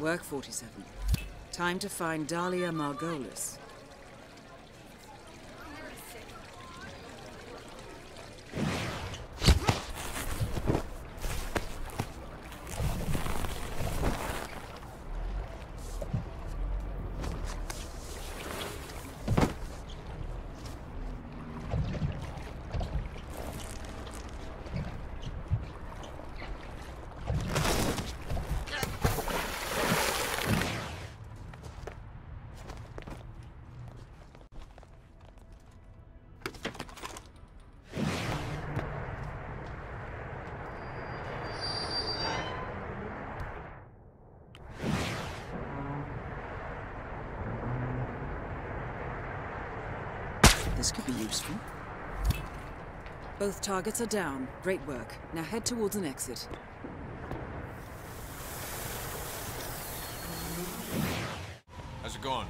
work, 47. Time to find Dalia Margolis. This could be useful. Both targets are down. Great work. Now head towards an exit. How's it going?